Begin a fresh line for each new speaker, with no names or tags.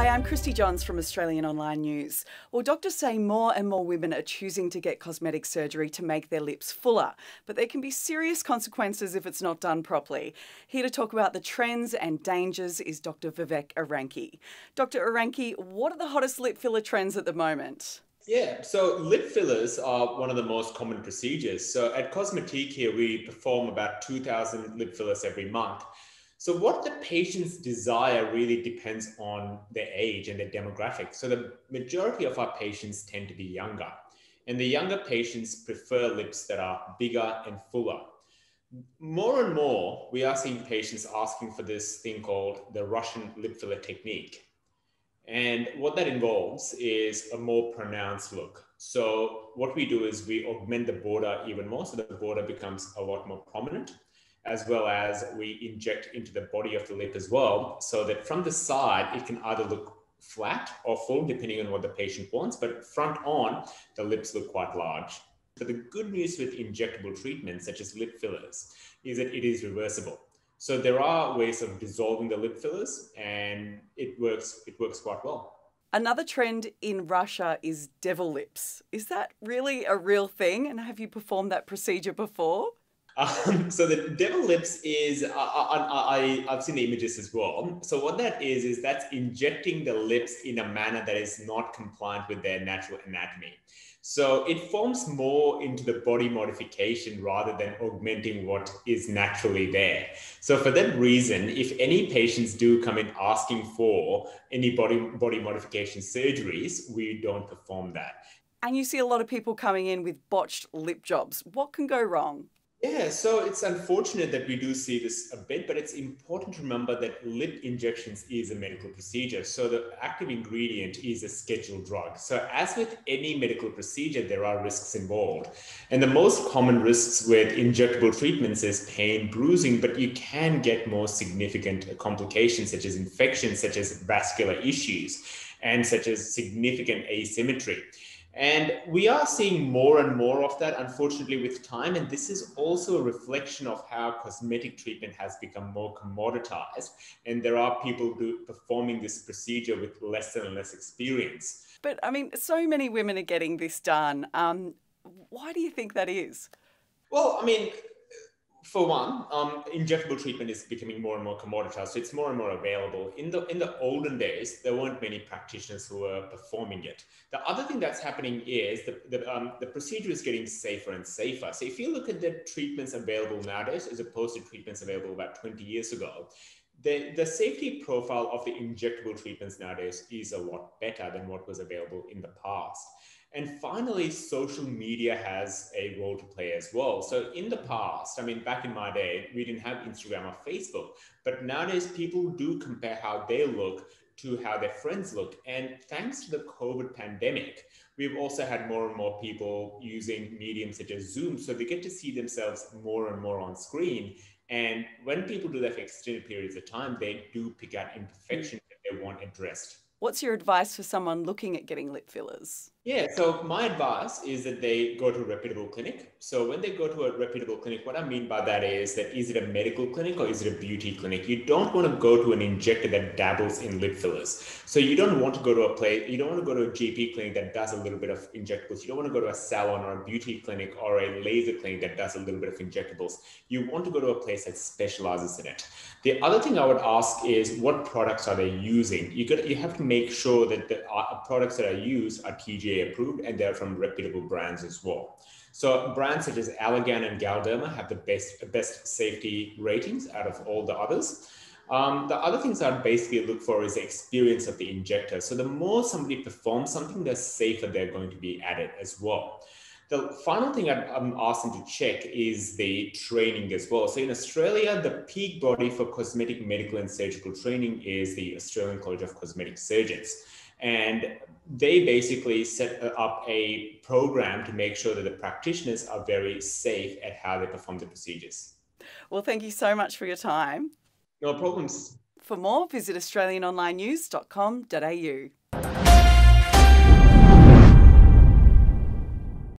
Hi, I'm Christy Johns from Australian Online News. Well, doctors say more and more women are choosing to get cosmetic surgery to make their lips fuller, but there can be serious consequences if it's not done properly. Here to talk about the trends and dangers is Dr. Vivek Eranki. Dr. Eranki, what are the hottest lip filler trends at the moment?
Yeah, so lip fillers are one of the most common procedures. So at Cosmetique here, we perform about 2,000 lip fillers every month. So what the patient's desire really depends on their age and their demographic. So the majority of our patients tend to be younger. And the younger patients prefer lips that are bigger and fuller. More and more, we are seeing patients asking for this thing called the Russian lip filler technique. And what that involves is a more pronounced look. So what we do is we augment the border even more so the border becomes a lot more prominent as well as we inject into the body of the lip as well, so that from the side, it can either look flat or full, depending on what the patient wants, but front on, the lips look quite large. But the good news with injectable treatments, such as lip fillers, is that it is reversible. So there are ways of dissolving the lip fillers, and it works. It works quite well.
Another trend in Russia is devil lips. Is that really a real thing? And have you performed that procedure before?
Um, so the devil lips is, I, I, I, have seen the images as well. So what that is, is that's injecting the lips in a manner that is not compliant with their natural anatomy. So it forms more into the body modification rather than augmenting what is naturally there. So for that reason, if any patients do come in asking for any body, body modification surgeries, we don't perform that.
And you see a lot of people coming in with botched lip jobs. What can go wrong?
Yeah, so it's unfortunate that we do see this a bit, but it's important to remember that lip injections is a medical procedure. So the active ingredient is a scheduled drug. So as with any medical procedure, there are risks involved. And the most common risks with injectable treatments is pain, bruising, but you can get more significant complications such as infections, such as vascular issues, and such as significant asymmetry. And we are seeing more and more of that, unfortunately, with time. And this is also a reflection of how cosmetic treatment has become more commoditized. And there are people do, performing this procedure with less and less experience.
But I mean, so many women are getting this done. Um, why do you think that is?
Well, I mean, for one, um, injectable treatment is becoming more and more commoditized, so it's more and more available. In the in the olden days, there weren't many practitioners who were performing it. The other thing that's happening is the the, um, the procedure is getting safer and safer. So if you look at the treatments available nowadays, as opposed to treatments available about 20 years ago, the, the safety profile of the injectable treatments nowadays is a lot better than what was available in the past. And finally, social media has a role to play as well. So in the past, I mean, back in my day, we didn't have Instagram or Facebook, but nowadays people do compare how they look to how their friends look. And thanks to the COVID pandemic, we've also had more and more people using mediums such as Zoom. So they get to see themselves more and more on screen. And when people do that for extended periods of time, they do pick out imperfections mm. that they want addressed.
What's your advice for someone looking at getting lip fillers?
Yeah, so my advice is that they go to a reputable clinic. So when they go to a reputable clinic, what I mean by that is that is it a medical clinic or is it a beauty clinic? You don't want to go to an injector that dabbles in lip fillers. So you don't want to go to a place, you don't want to go to a GP clinic that does a little bit of injectables. You don't want to go to a salon or a beauty clinic or a laser clinic that does a little bit of injectables. You want to go to a place that specializes in it. The other thing I would ask is what products are they using? You you have to make sure that the uh, products that are used are TGA approved and they're from reputable brands as well. So brands such as Allergan and Galderma have the best, best safety ratings out of all the others. Um, the other things I'd basically look for is the experience of the injector. So the more somebody performs something, the safer they're going to be at it as well. The final thing I'm asking to check is the training as well. So in Australia, the peak body for cosmetic medical and surgical training is the Australian College of Cosmetic Surgeons. And they basically set up a program to make sure that the practitioners are very safe at how they perform the procedures.
Well, thank you so much for your time.
No problems.
For more, visit AustralianOnlineNews.com.au.